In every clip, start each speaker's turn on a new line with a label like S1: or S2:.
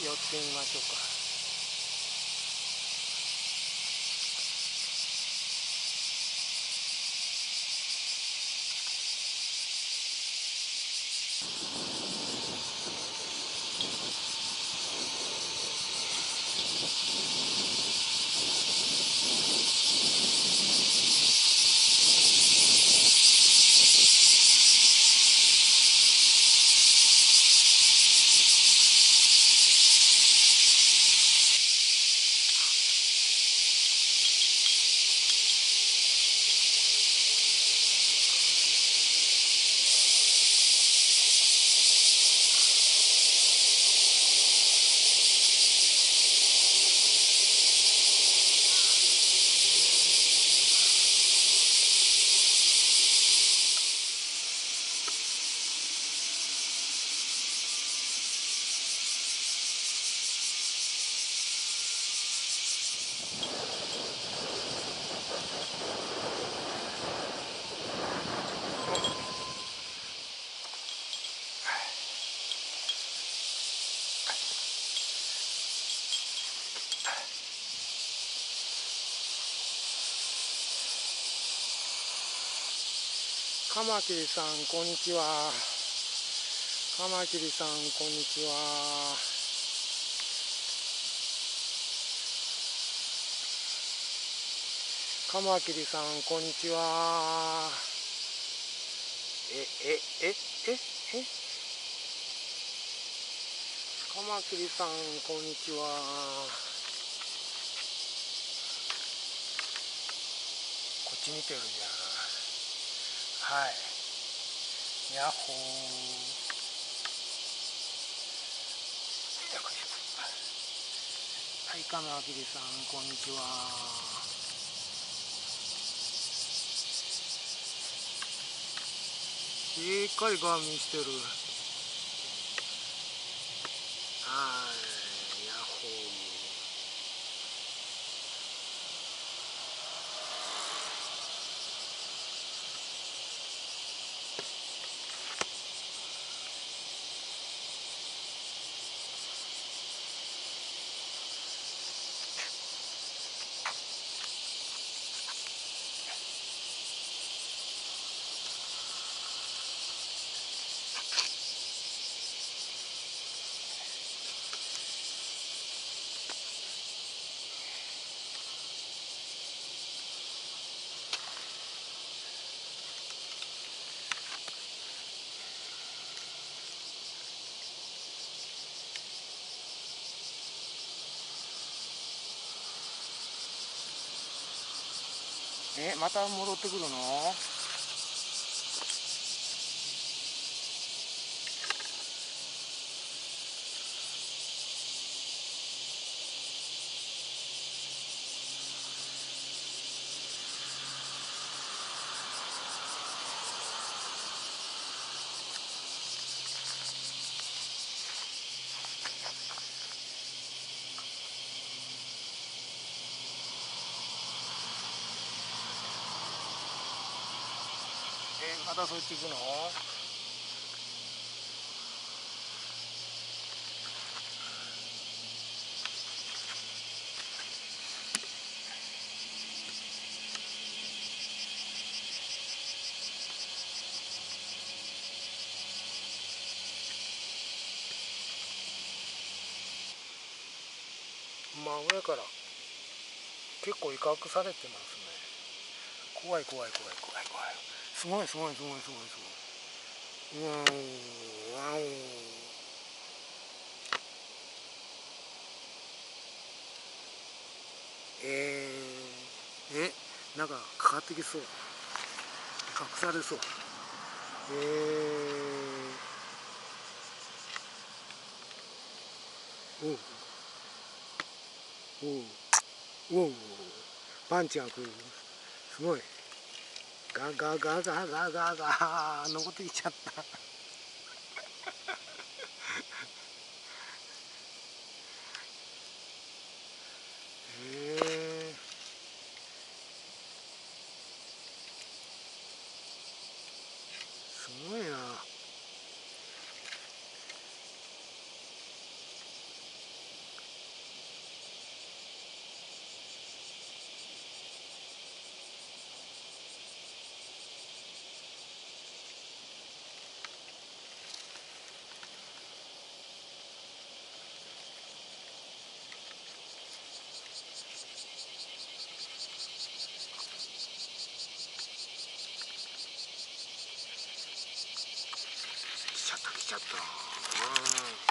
S1: 寄ってみましょうか。カマキリさんこんにちは。カマキリさんこんにちは。カマキリさんこんにちは。えええええ？カマキリさんこんにちは。こっち見てるじゃんはい。ヤッホー。はいカマキリさんこんにちは。しっかりガーミンしてる。はいヤッホーえまた戻ってくるのえまたそっち行くの。真上から結構威嚇されてますね。怖い怖い怖い怖い怖い。すごいすごいすごいすごいすごい。ワンワン。えー、え、なんかかかってきそう。隠されそう。えー、おう。おう。おう。パンチが来る。すごい。ガガガガガガガ登ってきちゃったへえすごいなちゃった。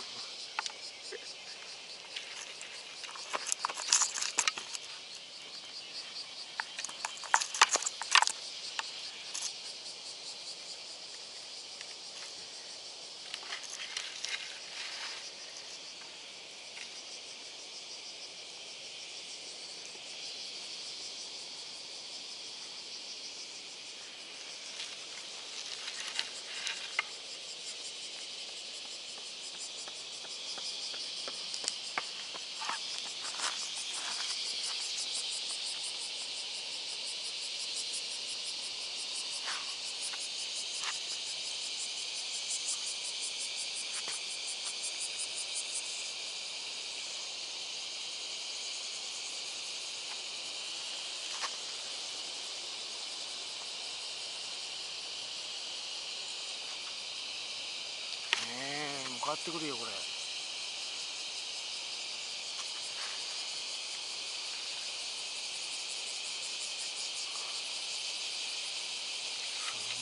S1: ねえ向かってくるよこれ。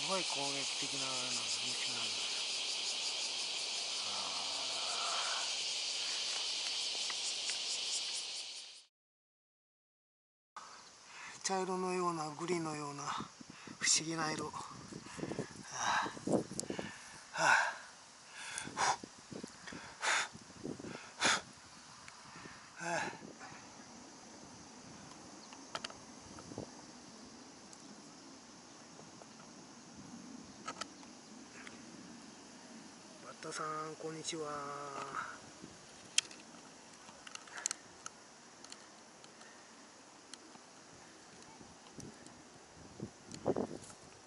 S1: すごい攻撃的ななんか道なんだ。よ茶色のようなグリーンのような不思議な色、はあはあバッタさんこんにちは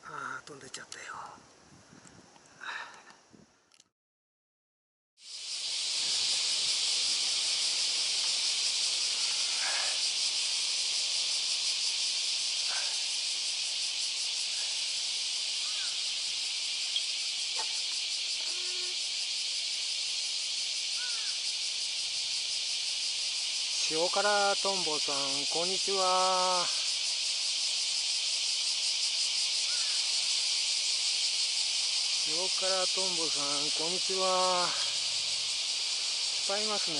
S1: ああ飛んでっちゃったよ塩辛とんぼさんこんにちは。塩辛とんぼさんこんにちは。いっぱいいますね。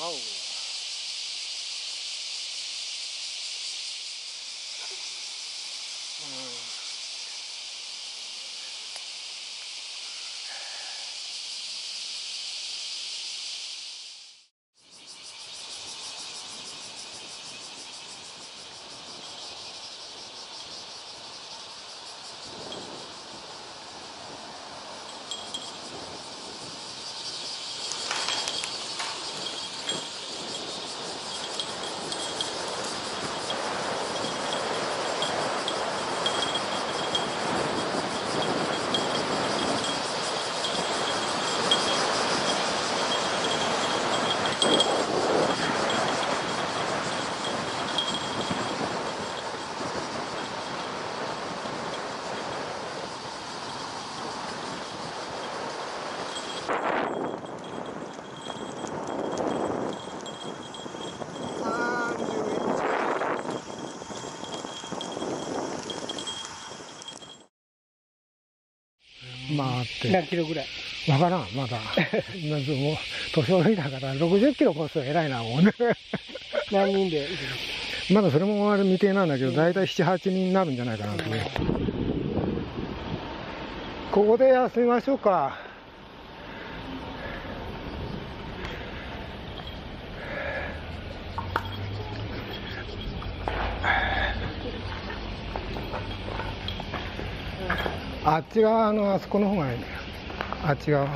S1: わお。
S2: まあって。
S3: 何キロぐらい？
S2: わからん、まだ。まずもう、年寄りだから、60キロ越すと偉いな、もうね。
S3: 何人で？
S2: まだそれもあれ未定なんだけど、だいたい7、8人になるんじゃないかなとね。ここで休みましょうか。あっち側のあそこの方がいいね。あっち側。